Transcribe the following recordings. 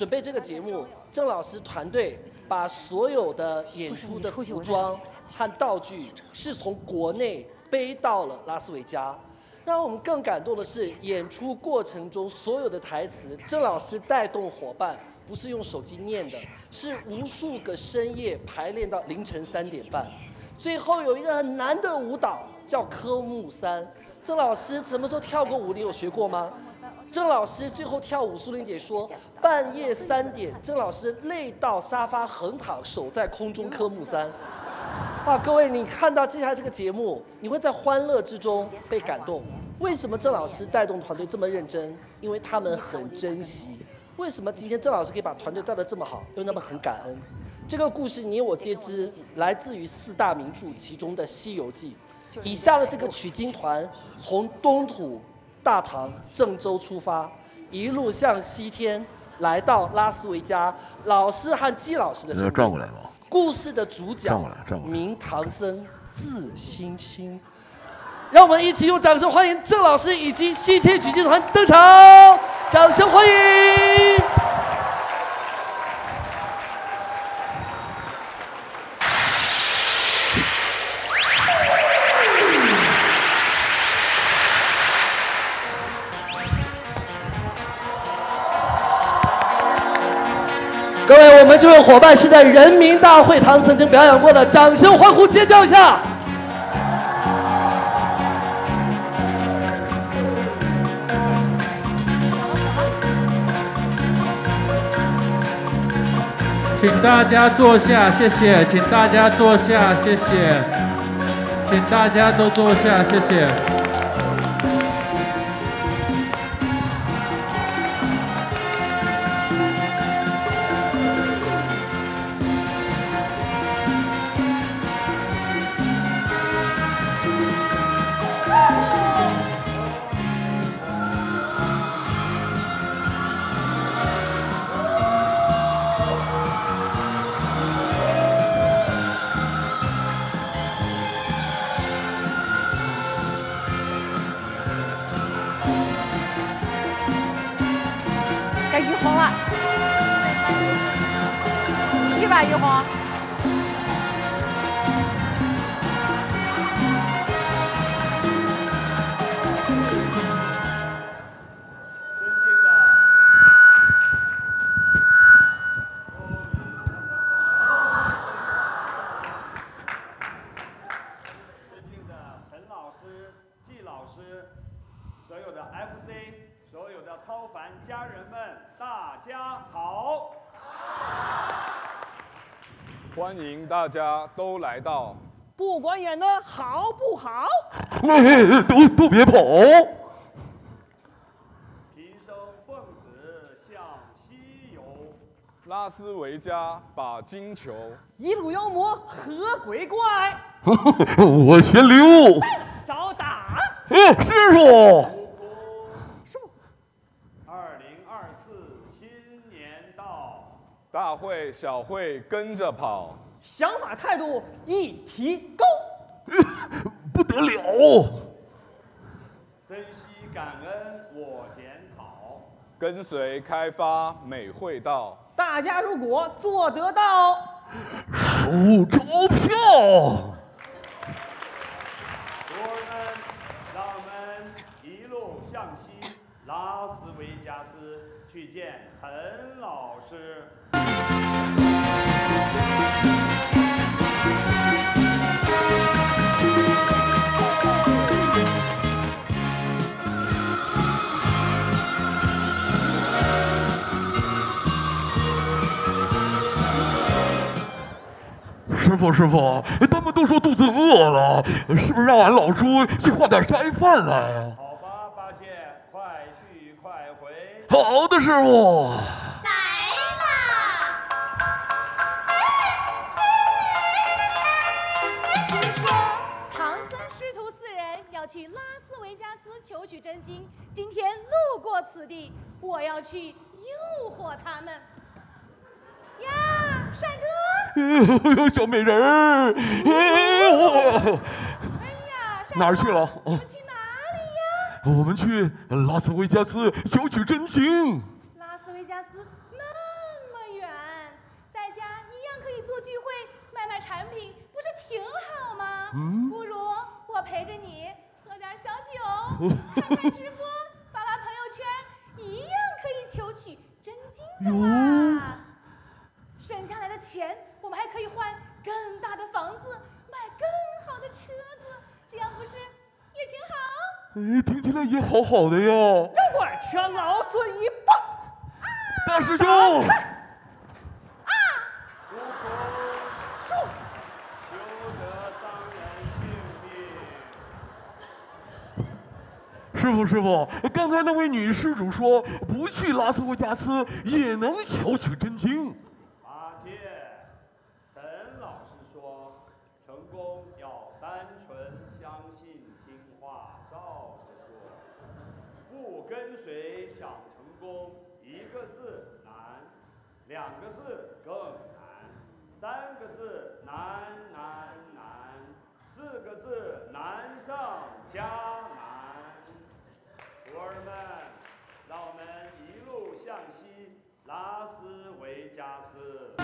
准备这个节目，郑老师团队把所有的演出的服装和道具是从国内背到了拉斯维加。让我们更感动的是，演出过程中所有的台词，郑老师带动伙伴，不是用手机念的，是无数个深夜排练到凌晨三点半。最后有一个很难的舞蹈叫科目三，郑老师什么时候跳过舞？你有学过吗？郑老师最后跳舞，苏玲姐说半夜三点，郑老师累到沙发横躺，手在空中科目三。啊，各位，你看到接下来这个节目，你会在欢乐之中被感动。为什么郑老师带动团队这么认真？因为他们很珍惜。为什么今天郑老师可以把团队带得这么好？因为他们很感恩。这个故事你我皆知，来自于四大名著其中的《西游记》。以下的这个取经团从东土大唐郑州出发，一路向西天，来到拉斯维加。老师和季老师的身转过来吗？故事的主角名唐僧，字星星。让我们一起用掌声欢迎郑老师以及西天取经团登场，掌声欢迎！各位，我们这位伙伴是在人民大会堂曾经表演过的，掌声欢呼尖叫一下！请大家坐下，谢谢。请大家坐下，谢谢。请大家都坐下，谢谢。玉华，尊敬的，尊敬的陈老师、季老师，所有的 FC，所有的超凡家人们，大家好。都来到，不管演的好不好，都都别跑。平生奉旨向西游，拉斯维加把金球，一路妖魔和鬼怪，我先溜。找打。哎，师傅。大会小会跟着跑。想法态度一提高，不得了！珍惜感恩我检讨，跟随开发美会道。大家如果做得到，收钞票。徒儿们，让我们一路向西，拉斯维加斯去见陈老师。师傅，师傅，他们都说肚子饿了，是不是让俺老猪去换点斋饭来啊？好吧，八戒，快去快回。好的，师傅。求取真经，今天路过此地，我要去诱惑他们。呀，帅哥！小美人儿！哎呀，哪儿去了？我们去哪里呀？我们去拉斯维加斯求取真经。拉斯维加斯，那么远，在家一样可以做聚会、卖卖产品，不是挺好吗？嗯小酒，看看直播，发发朋友圈，一样可以求取真金的嘛。省下来的钱，我们还可以换更大的房子，买更好的车子，这样不是也挺好？哎，听起来也好好的呀。妖怪，吃老孙一棒！大师兄，师傅师傅，刚才那位女施主说，不去拉斯维加斯也能求取真经。八戒，陈老师说，成功要单纯、相信、听话，照着做，不跟随想成功，一个字难，两个字更难，三个字难难难，四个字难上加难。徒儿们，让我们一路向西，拉斯维加斯。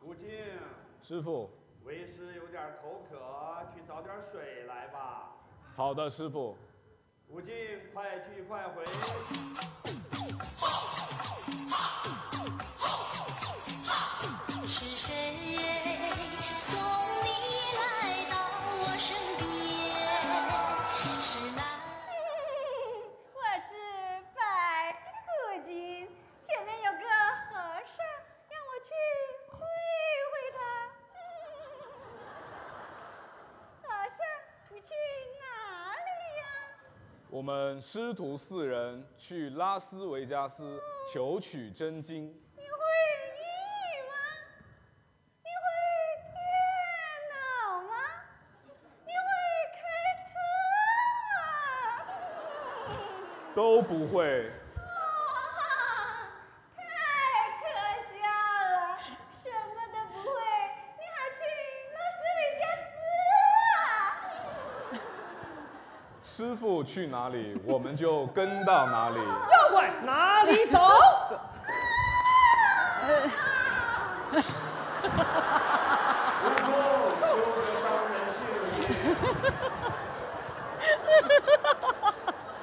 吴静，师傅，为师有点口渴，去找点水来吧。好的，师傅。武进，快去快回。我们师徒四人去拉斯维加斯求取真经。你会语吗？你会电脑吗？你会开车吗？都不会。去哪里，我们就跟到哪里。妖怪哪里走？悟空，休得伤人性命。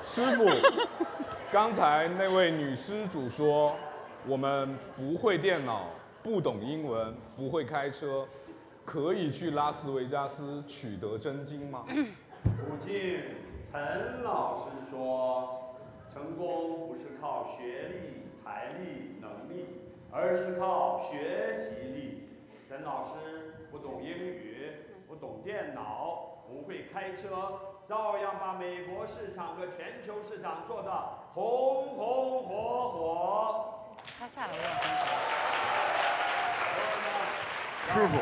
师傅，刚才那位女施主说，我们不会电脑，不懂英文，不会开车，可以去拉斯维加斯取得真经吗？吴静，陈老师说，成功不是靠学历、财力、能力，而是靠学习力。陈老师不懂英语，不懂电脑，不会开车，照样把美国市场和全球市场做得红红火火。他下来我也跟着。师傅，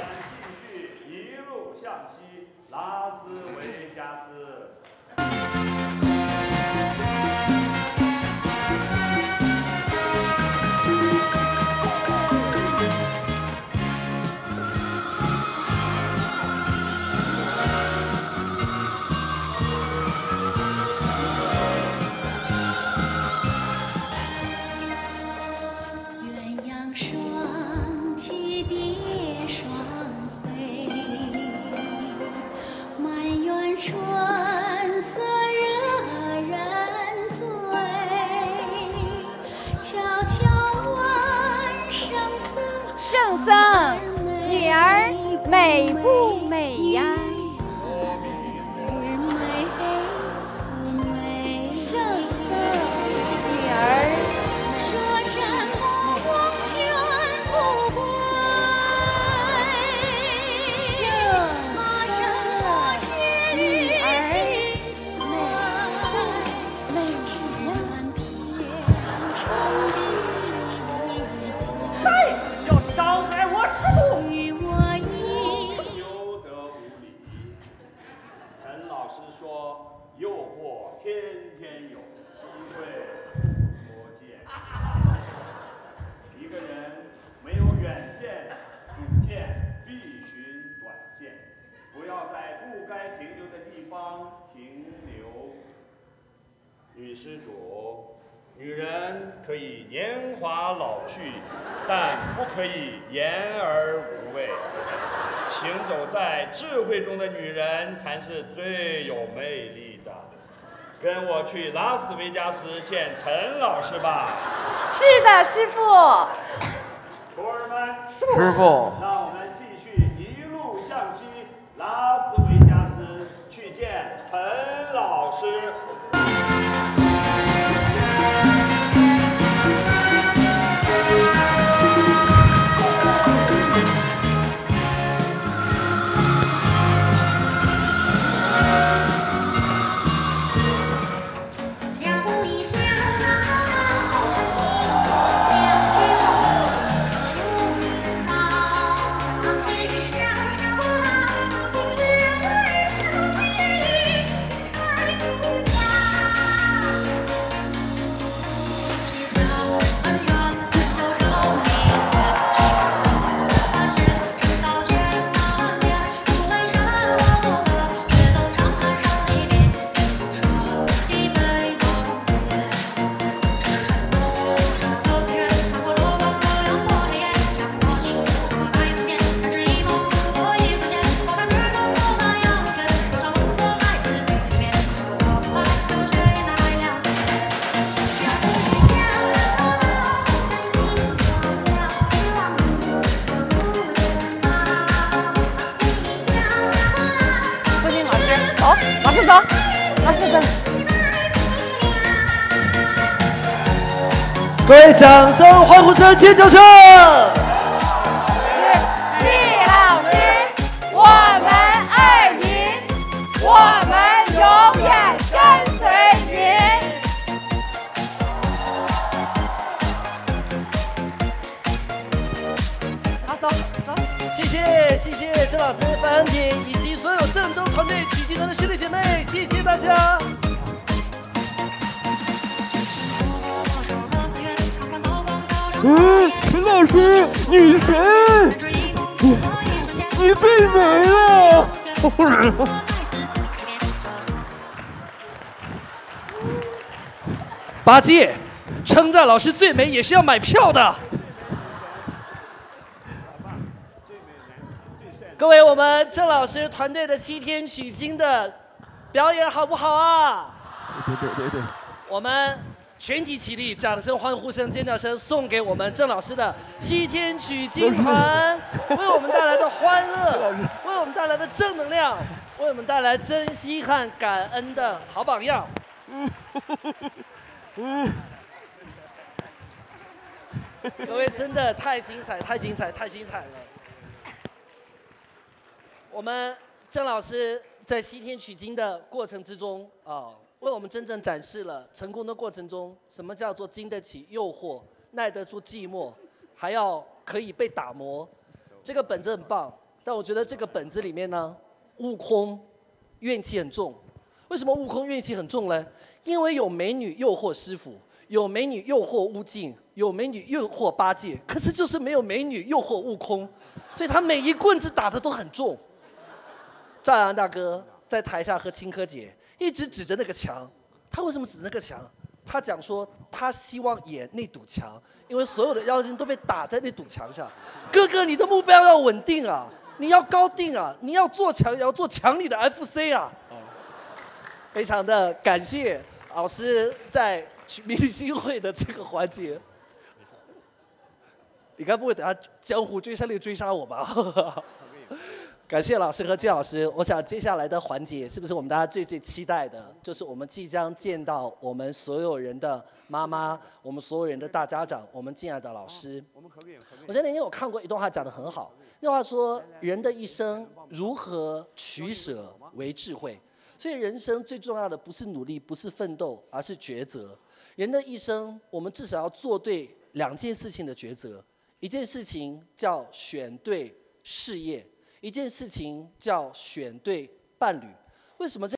继续一路向西，拉斯维加斯。圣僧，女儿美不美呀？人可以年华老去，但不可以言而无味。行走在智慧中的女人才是最有魅力的。跟我去拉斯维加斯见陈老师吧。是的，师傅。徒儿们，师傅让我们继续一路向西，拉斯维加斯去见陈各位掌声、欢呼声、尖叫声！嗯，陈老师，女神，你最美了。八戒，称赞老师最美也是要买票的。各位，我们郑老师团队的七天取经的表演好不好啊？对对对对，我们全体起立，掌声、欢呼声、尖叫声，送给我们郑老师的西天取经团，为我们带来的欢乐，为我们带来的正能量，为我们带来珍惜和感恩的好榜样。各位真的太精彩，太精彩，太精彩了！我们郑老师在西天取经的过程之中啊、为我们真正展示了成功的过程中，什么叫做经得起诱惑、耐得住寂寞，还要可以被打磨。这个本子很棒，但我觉得这个本子里面呢，悟空怨气很重。为什么悟空怨气很重呢？因为有美女诱惑师傅，有美女诱惑悟净，有美女诱惑八戒，可是就是没有美女诱惑悟空，所以他每一棍子打的都很重。赵阳大哥在台下和青稞姐一直指着那个墙，他为什么指那个墙？他讲说他希望演那堵墙，因为所有的妖精都被打在那堵墙上。哥哥，你的目标要稳定啊，你要高定啊，你要做墙也要做墙里的 FC 啊。非常的感谢老师在明星会的这个环节。你该不会等下江湖追杀令追杀我吧？感谢老师和季老师。我想接下来的环节是不是我们大家最最期待的？就是我们即将见到我们所有人的妈妈，我们所有人的大家长，我们敬爱的老师。我觉得那天我看过一段话讲得很好，那话说人的一生如何取舍为智慧。所以人生最重要的不是努力，不是奋斗，而是抉择。人的一生，我们至少要做对两件事情的抉择。一件事情叫选对事业，一件事情叫选对伴侣。为什么这？